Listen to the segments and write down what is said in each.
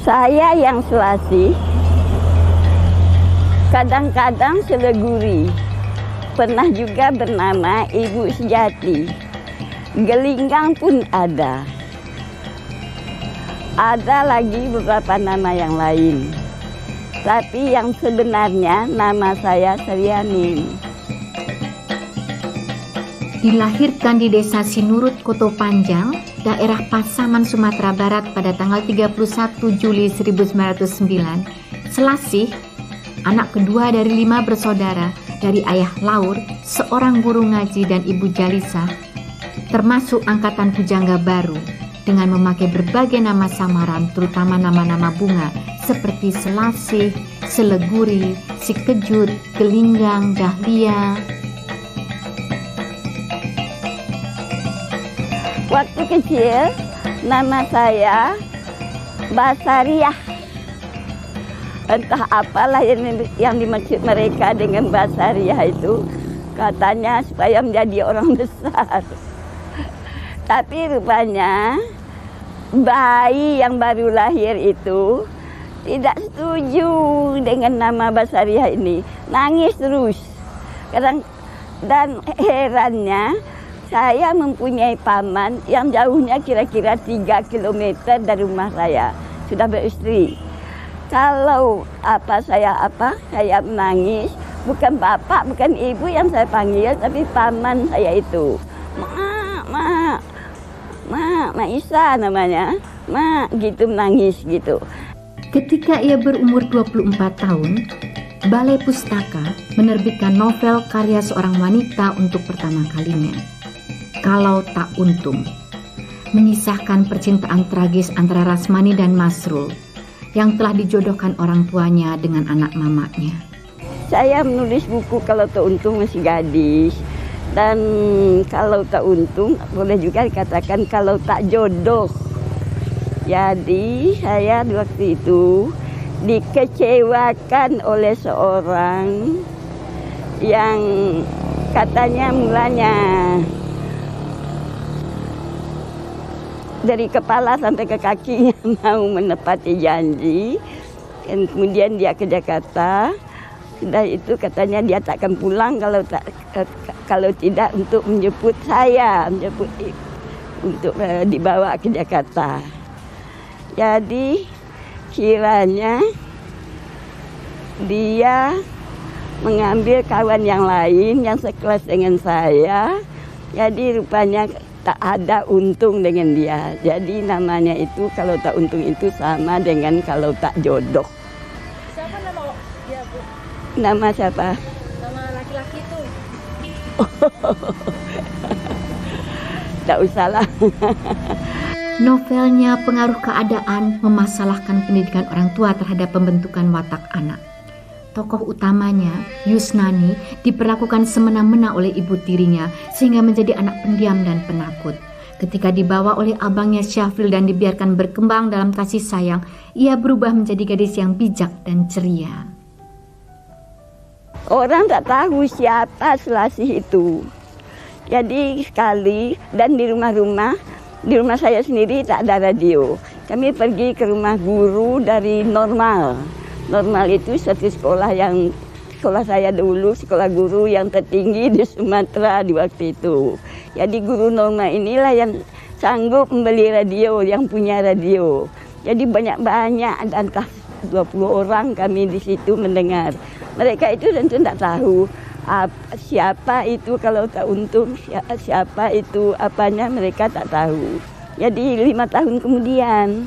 Saya yang Selasi, kadang-kadang Seleguri, pernah juga bernama Ibu Sejati. Gelinggang pun ada. Ada lagi beberapa nama yang lain. Tapi yang sebenarnya nama saya Serianin. Dilahirkan di desa Sinurut Koto Panjang, daerah Pasaman, Sumatera Barat pada tanggal 31 Juli 1909, Selasih, anak kedua dari lima bersaudara dari ayah Laur, seorang guru ngaji dan ibu Jalisa, termasuk angkatan pujangga baru dengan memakai berbagai nama samaran terutama nama-nama bunga seperti Selasih, Seleguri, Sikejut, Gelinggang, Dahlia, Waktu kecil, nama saya Basariah. Entah apalah yang, yang dimaksud mereka dengan Basariah itu. Katanya supaya menjadi orang besar. Tapi rupanya bayi yang baru lahir itu tidak setuju dengan nama Basariah ini. Nangis terus. Kadang dan herannya saya mempunyai paman yang jauhnya kira-kira 3 km dari rumah saya. Sudah beristri. Kalau apa saya apa, saya menangis. Bukan bapak, bukan ibu yang saya panggil, tapi paman saya itu. Ma, ma, Isa namanya. Ma, gitu menangis gitu. Ketika ia berumur 24 tahun, Balai Pustaka menerbitkan novel karya seorang wanita untuk pertama kalinya kalau tak untung. Menyisahkan percintaan tragis antara Rasmani dan Masrul yang telah dijodohkan orang tuanya dengan anak mamanya. Saya menulis buku kalau tak untung masih gadis dan kalau tak untung boleh juga dikatakan kalau tak jodoh. Jadi saya waktu itu dikecewakan oleh seorang yang katanya mulanya dari kepala sampai ke kakinya mau menepati janji. Dan kemudian dia ke Jakarta. Sudah itu katanya dia takkan pulang kalau tak kalau tidak untuk menjemput saya, menjemput untuk uh, dibawa ke Jakarta. Jadi kiranya dia mengambil kawan yang lain yang sekelas dengan saya. Jadi rupanya tak ada untung dengan dia. Jadi namanya itu kalau tak untung itu sama dengan kalau tak jodoh. Nama siapa? Nama laki-laki itu. tak usahlah. Novelnya Pengaruh Keadaan memasalahkan pendidikan orang tua terhadap pembentukan watak anak. Tokoh utamanya, Yusnani, diperlakukan semena-mena oleh ibu tirinya sehingga menjadi anak pendiam dan penakut. Ketika dibawa oleh abangnya Syafil dan dibiarkan berkembang dalam kasih sayang, ia berubah menjadi gadis yang bijak dan ceria. Orang tak tahu siapa Selasih itu. Jadi sekali dan di rumah-rumah, di rumah saya sendiri tak ada radio. Kami pergi ke rumah guru dari normal normal itu satu sekolah yang sekolah saya dulu sekolah guru yang tertinggi di Sumatera di waktu itu. Jadi guru normal inilah yang sanggup membeli radio, yang punya radio. Jadi banyak-banyak dan entah 20 orang kami di situ mendengar. Mereka itu tentu tidak tahu siapa itu kalau tak untung, siapa itu apanya mereka tak tahu. Jadi lima tahun kemudian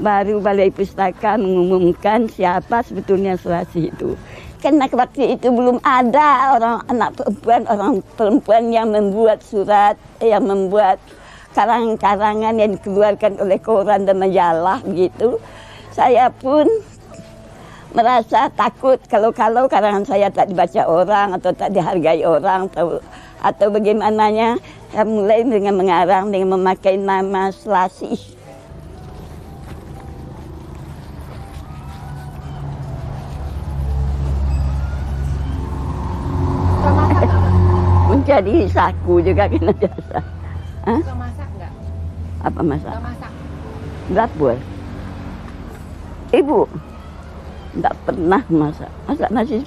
baru Balai Pustaka mengumumkan siapa sebetulnya Selasi itu. Karena waktu itu belum ada orang anak perempuan orang perempuan yang membuat surat, yang membuat karang-karangan yang dikeluarkan oleh koran dan majalah gitu. Saya pun merasa takut kalau-kalau karangan saya tak dibaca orang atau tak dihargai orang atau atau bagaimananya saya mulai dengan mengarang dengan memakai nama Selasih. Menjadi saku juga kena jasa. Hah? masak enggak? Apa masak? Enggak masak. Dapur. Ibu tidak pernah masak. Masak nasi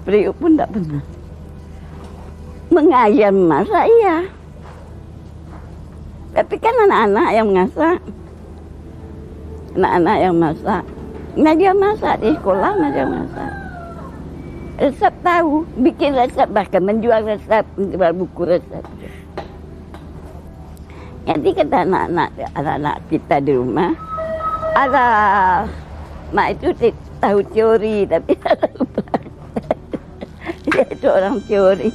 seperti pun tidak pernah. Mengayam masak iya. Tapi kan anak-anak yang masak. Anak-anak yang masak. Nggak dia masak di sekolah nggak dia masak. Resep tahu, bikin resep bahkan menjual resep, menjual buku resep. Jadi kata anak-anak anak-anak kita di rumah, ada mak itu tahu teori tapi. Dia itu orang teori.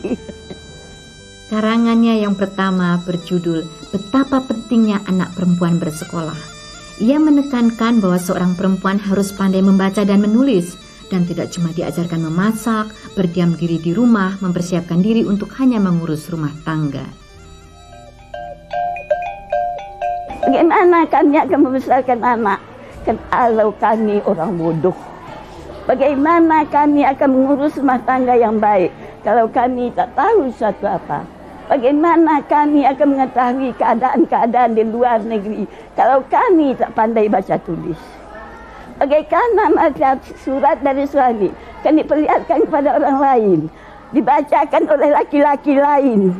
Karangannya yang pertama berjudul Betapa Pentingnya Anak Perempuan Bersekolah. Ia menekankan bahwa seorang perempuan harus pandai membaca dan menulis dan tidak cuma diajarkan memasak, berdiam diri di rumah, mempersiapkan diri untuk hanya mengurus rumah tangga. Bagaimana kami akan membesarkan anak kalau kami orang bodoh? Bagaimana kami akan mengurus rumah tangga yang baik kalau kami tak tahu suatu apa? Bagaimana kami akan mengetahui keadaan-keadaan di luar negeri kalau kami tak pandai baca tulis? Bagaimana macam surat dari suami kan diperlihatkan kepada orang lain, dibacakan oleh laki-laki lain.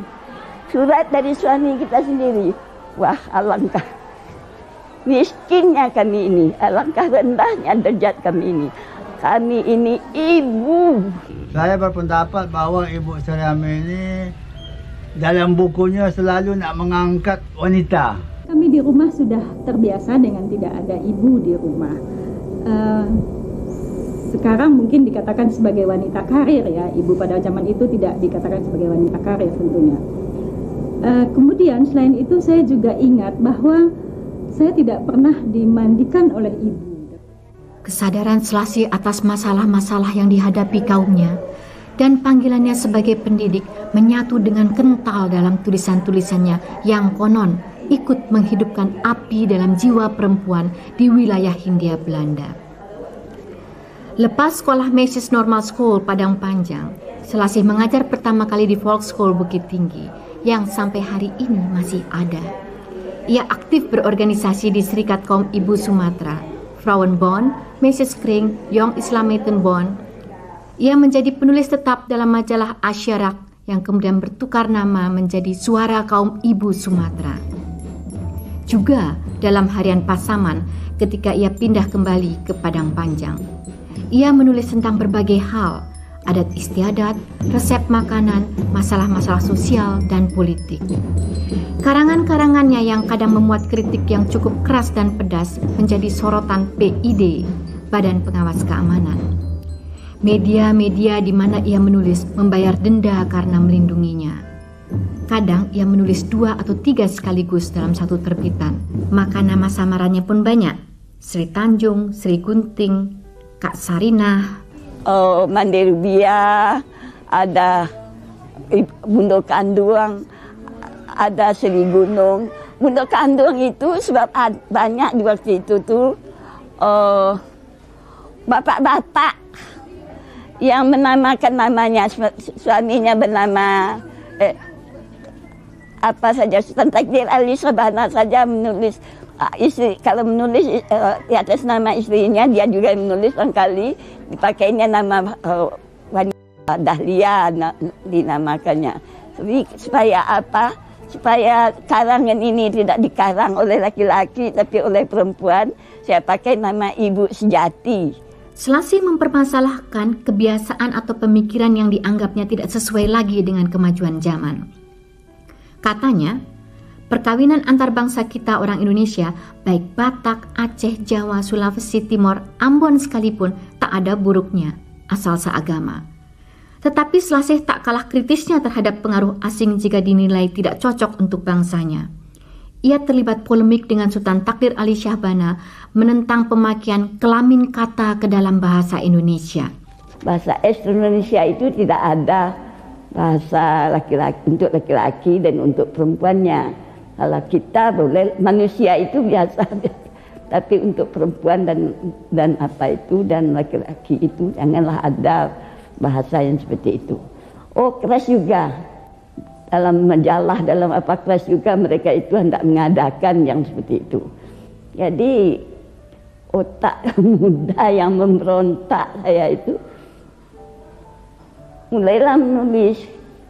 Surat dari suami kita sendiri. Wah, alangkah miskinnya kami ini, alangkah rendahnya derajat kami ini. Kami ini ibu. Saya berpendapat bahawa Ibu Suryami ini dalam bukunya selalu nak mengangkat wanita. Kami di rumah sudah terbiasa dengan tidak ada ibu di rumah. Eh, sekarang mungkin dikatakan sebagai wanita karir ya, ibu pada zaman itu tidak dikatakan sebagai wanita karir tentunya. Eh, kemudian selain itu saya juga ingat bahwa saya tidak pernah dimandikan oleh ibu. Kesadaran Selasi atas masalah-masalah yang dihadapi kaumnya dan panggilannya sebagai pendidik menyatu dengan kental dalam tulisan-tulisannya yang konon ikut menghidupkan api dalam jiwa perempuan di wilayah Hindia Belanda. Lepas sekolah Mrs. Normal School Padang Panjang, Selasih mengajar pertama kali di Volkschool Bukit Tinggi yang sampai hari ini masih ada. Ia aktif berorganisasi di Serikat Kaum Ibu Sumatera, Frauenbond, Mrs. Kring, Young Islametenbond. Ia menjadi penulis tetap dalam majalah Asyarak yang kemudian bertukar nama menjadi Suara Kaum Ibu Sumatera. Juga dalam harian Pasaman ketika ia pindah kembali ke Padang Panjang. Ia menulis tentang berbagai hal, adat istiadat, resep makanan, masalah-masalah sosial, dan politik. Karangan-karangannya yang kadang memuat kritik yang cukup keras dan pedas menjadi sorotan PID, Badan Pengawas Keamanan. Media-media di mana ia menulis membayar denda karena melindunginya. Kadang ia menulis dua atau tiga sekaligus dalam satu terbitan. Maka nama samarannya pun banyak. Sri Tanjung, Sri Gunting, Kak Sarinah, Mandirubia, ada Bunda Kanduang, ada Seri Gunung. Bunda Kanduang itu sebab banyak di waktu itu tuh oh, bapak-bapak yang menamakan namanya Su- suaminya bernama eh, apa saja Sultan Takdir Ali Sabana saja menulis istri kalau menulis eh, di atas nama istrinya dia juga menulis kali dipakainya nama eh, wanita Dahlia na- dinamakannya. Jadi, supaya apa? Supaya karangan ini tidak dikarang oleh laki-laki tapi oleh perempuan saya pakai nama Ibu Sejati. Selasih mempermasalahkan kebiasaan atau pemikiran yang dianggapnya tidak sesuai lagi dengan kemajuan zaman. Katanya, perkawinan antar bangsa kita orang Indonesia, baik Batak, Aceh, Jawa, Sulawesi Timur, Ambon sekalipun, tak ada buruknya, asal seagama. Tetapi Selasih tak kalah kritisnya terhadap pengaruh asing jika dinilai tidak cocok untuk bangsanya. Ia terlibat polemik dengan Sultan Takdir Ali Syahbana menentang pemakaian kelamin kata ke dalam bahasa Indonesia. bahasa es Indonesia itu tidak ada bahasa laki-laki untuk laki-laki dan untuk perempuannya. Kalau kita boleh manusia itu biasa, tapi untuk perempuan dan dan apa itu dan laki-laki itu janganlah ada bahasa yang seperti itu. Oh keras juga dalam majalah, dalam apa kelas juga mereka itu hendak mengadakan yang seperti itu. Jadi otak muda yang memberontak saya itu mulailah menulis.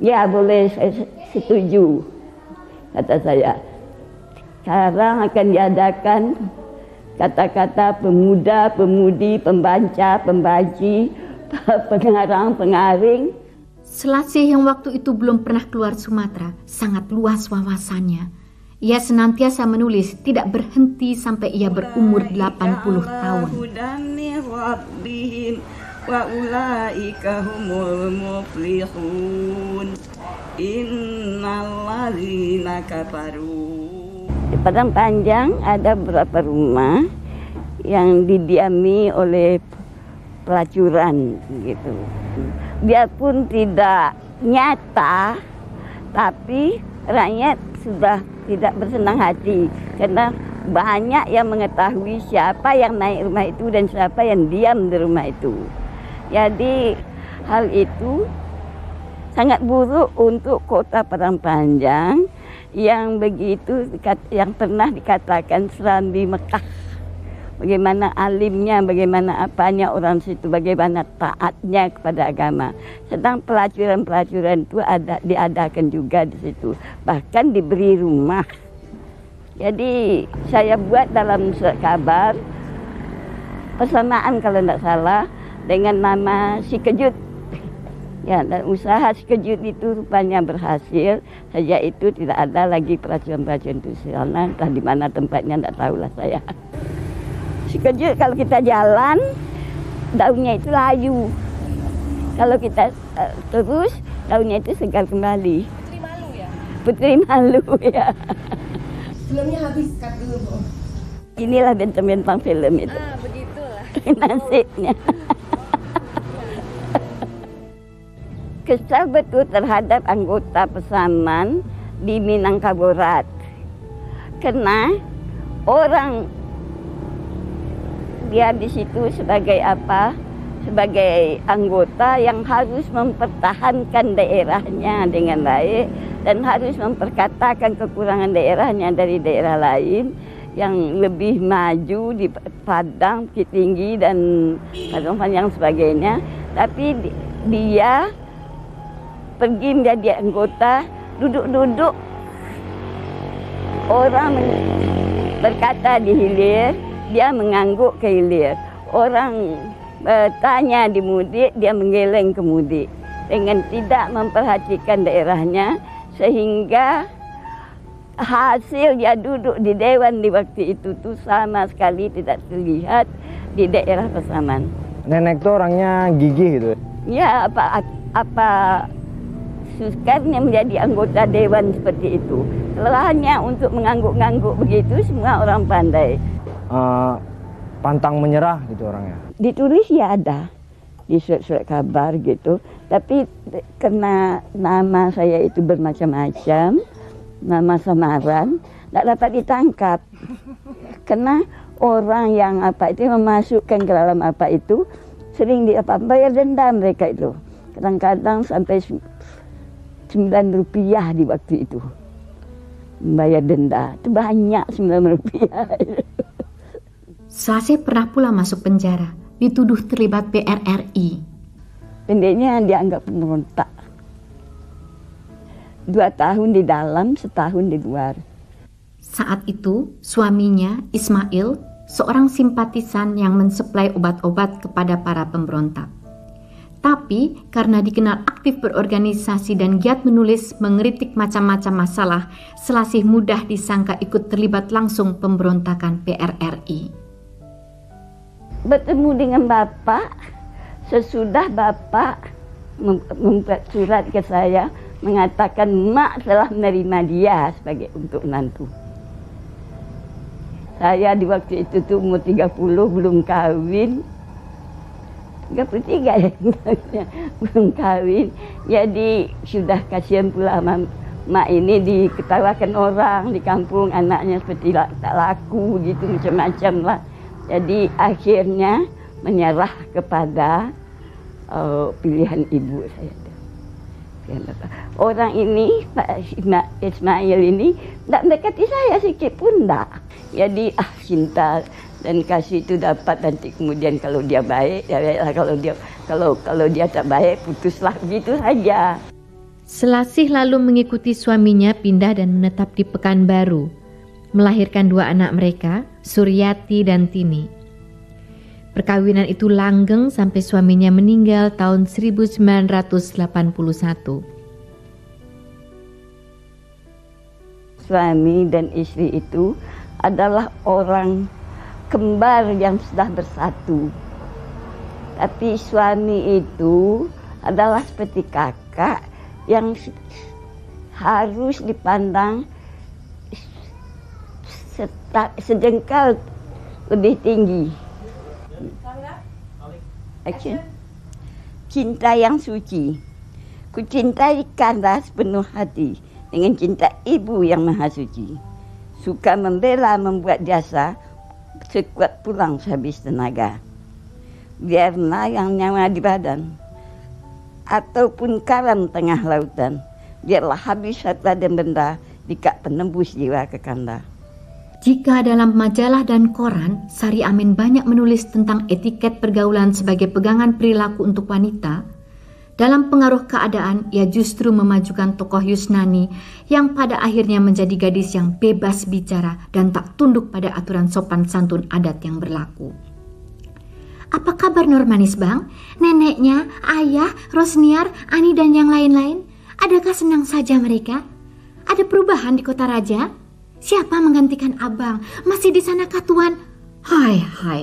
Ya boleh saya setuju, kata saya. Sekarang akan diadakan kata-kata pemuda, pemudi, pembaca, pembaji, pengarang, pengaring. Selasih yang waktu itu belum pernah keluar Sumatera, sangat luas wawasannya. Ia senantiasa menulis, tidak berhenti sampai ia berumur 80 tahun. Wa ulaika humul muflihun. Innalladzina kafaru. Di Padang Panjang ada beberapa rumah yang didiami oleh pelacuran gitu. Biarpun tidak nyata tapi rakyat sudah tidak bersenang hati karena banyak yang mengetahui siapa yang naik rumah itu dan siapa yang diam di rumah itu. Jadi hal itu sangat buruk untuk kota Padang Panjang yang begitu yang pernah dikatakan Serambi Mekah. Bagaimana alimnya, bagaimana apanya orang situ, bagaimana taatnya kepada agama. Sedang pelacuran-pelacuran itu ada diadakan juga di situ. Bahkan diberi rumah. Jadi saya buat dalam kabar persamaan kalau tidak salah dengan nama si kejut. Ya, dan usaha si kejut itu rupanya berhasil. Saja itu tidak ada lagi peracuan-peracuan itu sana. Entah di mana tempatnya, tidak tahulah saya. Si kejut kalau kita jalan, daunnya itu layu. Kalau kita uh, terus, daunnya itu segar kembali. Putri malu ya? Putri malu ya. Filmnya habis cut dulu. Inilah bentang-bentang film itu. Ah, begitulah. Nasibnya. Kesal betul terhadap anggota pesanan di Minangkaburat. Karena orang dia di situ sebagai apa? Sebagai anggota yang harus mempertahankan daerahnya dengan baik dan harus memperkatakan kekurangan daerahnya dari daerah lain yang lebih maju di Padang, Tinggi dan Padang Panjang sebagainya. Tapi dia pergi menjadi anggota, duduk-duduk orang berkata di hilir, dia mengangguk ke hilir. Orang bertanya di mudik, dia menggeleng ke mudik. Dengan tidak memperhatikan daerahnya, sehingga hasil dia duduk di dewan di waktu itu tuh sama sekali tidak terlihat di daerah Pesanan. Nenek tuh orangnya gigih gitu. Ya apa apa yang menjadi anggota dewan seperti itu. Kelelahannya untuk mengangguk-ngangguk begitu semua orang pandai. Uh, pantang menyerah gitu orangnya. Ditulis ya ada di surat-surat kabar gitu. Tapi karena nama saya itu bermacam-macam, nama samaran, tidak dapat ditangkap. Karena orang yang apa itu memasukkan ke dalam apa itu sering di apa bayar denda mereka itu. Kadang-kadang sampai 9 rupiah di waktu itu. Membayar denda, itu banyak 9 rupiah. Sase pernah pula masuk penjara, dituduh terlibat PRRI. Pendeknya dianggap pemberontak. Dua tahun di dalam, setahun di luar. Saat itu, suaminya, Ismail, seorang simpatisan yang mensuplai obat-obat kepada para pemberontak. Tapi karena dikenal aktif berorganisasi dan giat menulis mengeritik macam-macam masalah, Selasih mudah disangka ikut terlibat langsung pemberontakan PRRI. Bertemu dengan Bapak, sesudah Bapak membuat surat ke saya mengatakan mak telah menerima dia sebagai untuk menantu. Saya di waktu itu tuh umur 30 belum kawin, 33 ya belum kawin. Jadi sudah kasihan pula mak, mak ini diketawakan orang di kampung anaknya seperti tak laku gitu macam-macam lah. Jadi akhirnya menyerah kepada uh, pilihan ibu saya. Orang ini, Pak Isma- Ismail ini, tidak mendekati saya sedikit pun tidak. Jadi ah cinta dan kasih itu dapat nanti kemudian kalau dia baik ya baiklah kalau dia kalau kalau dia tak baik putuslah begitu saja. Selasih lalu mengikuti suaminya pindah dan menetap di Pekanbaru, melahirkan dua anak mereka, Suryati dan Tini. Perkawinan itu langgeng sampai suaminya meninggal tahun 1981. Suami dan istri itu adalah orang kembar yang sudah bersatu. Tapi suami itu adalah seperti kakak yang harus dipandang sejengkal lebih tinggi. Action. Cinta yang suci. Ku cintai Kanda sepenuh hati dengan cinta ibu yang maha suci. Suka membela membuat jasa, sekuat pulang sehabis tenaga. Biarlah yang nyawa di badan, ataupun karam tengah lautan, biarlah habis harta dan benda, dikak penembus jiwa ke kanda. Jika dalam majalah dan koran, Sari Amin banyak menulis tentang etiket pergaulan sebagai pegangan perilaku untuk wanita, dalam pengaruh keadaan ia justru memajukan tokoh Yusnani yang pada akhirnya menjadi gadis yang bebas bicara dan tak tunduk pada aturan sopan santun adat yang berlaku. Apa kabar Nurmanis Bang? Neneknya, ayah, Rosniar, Ani dan yang lain-lain? Adakah senang saja mereka? Ada perubahan di kota raja? Siapa menggantikan abang? Masih di sana Tuan? Hai, hai.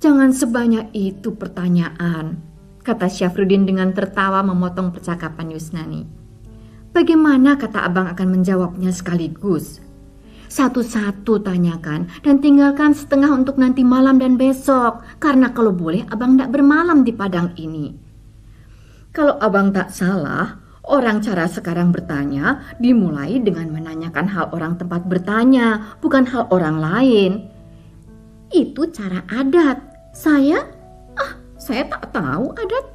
Jangan sebanyak itu pertanyaan, kata Syafruddin dengan tertawa memotong percakapan Yusnani. Bagaimana kata abang akan menjawabnya sekaligus? Satu-satu tanyakan dan tinggalkan setengah untuk nanti malam dan besok. Karena kalau boleh abang tidak bermalam di padang ini. Kalau abang tak salah, orang cara sekarang bertanya dimulai dengan menanyakan hal orang tempat bertanya, bukan hal orang lain. Itu cara adat. Saya? Saya tak tahu adat.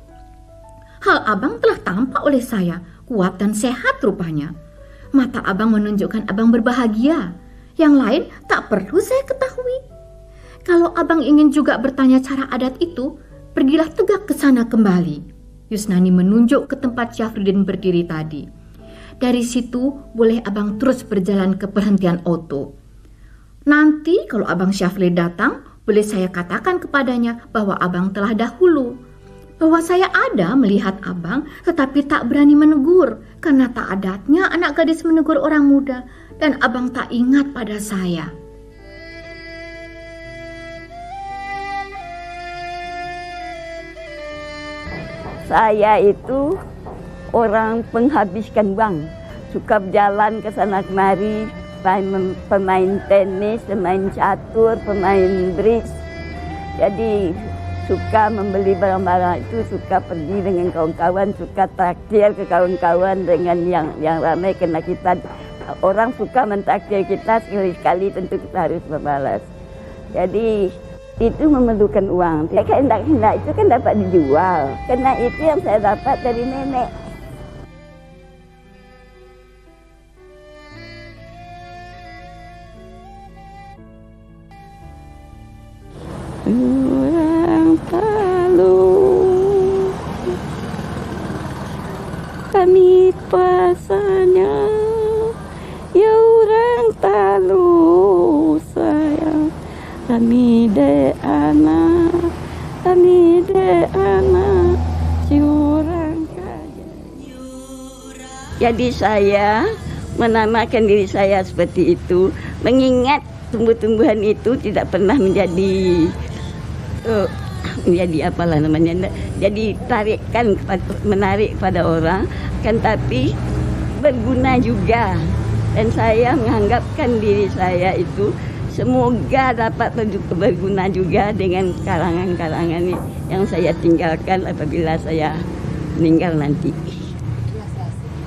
Hal abang telah tampak oleh saya, kuat dan sehat rupanya. Mata abang menunjukkan abang berbahagia. Yang lain tak perlu saya ketahui. Kalau abang ingin juga bertanya cara adat itu, pergilah tegak ke sana kembali. Yusnani menunjuk ke tempat Syafruddin berdiri tadi. Dari situ boleh abang terus berjalan ke perhentian oto. Nanti kalau abang Syafri datang, boleh saya katakan kepadanya bahwa abang telah dahulu. Bahwa saya ada melihat abang tetapi tak berani menegur karena tak adatnya anak gadis menegur orang muda dan abang tak ingat pada saya. Saya itu orang penghabiskan uang. Suka berjalan ke sana kemari, pemain, pemain tenis, pemain catur, pemain bridge. Jadi suka membeli barang-barang itu, suka pergi dengan kawan-kawan, suka traktir ke kawan-kawan dengan yang yang ramai karena kita orang suka mentakdir kita sekali-sekali tentu kita harus membalas. Jadi itu memerlukan uang. Ya hendak-hendak itu kan dapat dijual. Karena itu yang saya dapat dari nenek. Orang talu kami pasanya ya orang talu sayang. Kami de anak kami de anak si orang kaya. Jadi saya menamakan diri saya seperti itu mengingat tumbuh-tumbuhan itu tidak pernah menjadi uh, menjadi apalah namanya jadi tarikan menarik pada orang kan tapi berguna juga. Dan saya menganggapkan diri saya itu semoga dapat berguna juga dengan karangan-karangan yang saya tinggalkan apabila saya meninggal nanti.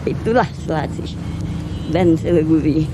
Itulah selasih dan seleguri